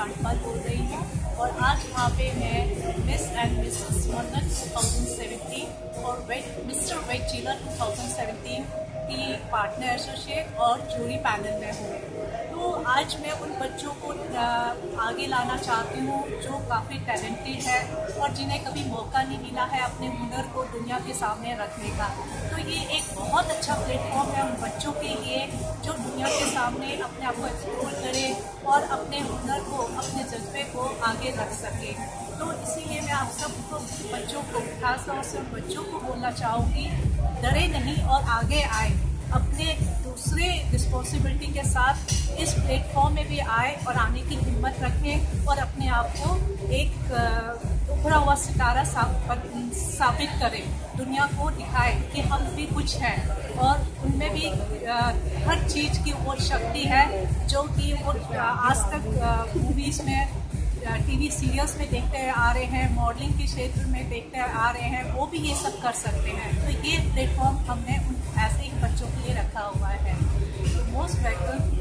कांडपाल बोल रही हूँ और आज वहाँ पे है मिस एंड मिसेस मन्नत 2017 और वेट मिस्टर वेट चीला 2017 की पार्टनर एसोसिएट और जूरी पैनल में हूँ। तो आज मैं उन बच्चों को आगे लाना चाहती हूँ जो काफ़ी टैलेंटेड है और जिन्हें कभी मौका नहीं मिला है अपने हुनर को दुनिया के सामने रखने का। तो ये एक बहुत अच्छा प्लेटफॉर्म है उन बच्चों के लिए जो दुनिया के सामने अपने आप को एक्सप्लोर करें और अपने हुनर को, अपने जज्बे को आगे रख सके। तो इसीलिए मैं आप सब बच्चों को खासतौर से उन बच्चों को बोलना चाहूँगी, डरे नहीं और आगे आए। अपने दूसरे रिस्पॉन्सिबिलिटी के साथ इस प्लेटफॉर्म में भी आए और आने की हिम्मत रखें और अपने आप को एक उभरा हुआ सितारा साबित करें। दुनिया को दिखाए कि हम भी कुछ है। और उनमें भी हर चीज़ की वो शक्ति है, जो कि वो आज तक मूवीज़ में टीवी सीरियल्स में देखते आ रहे हैं मॉडलिंग के क्षेत्र में देखते आ रहे हैं, वो भी ये सब कर सकते हैं। तो ये प्लेटफॉर्म हमने उन, ऐसे ही बच्चों के लिए रखा हुआ है। Most welcome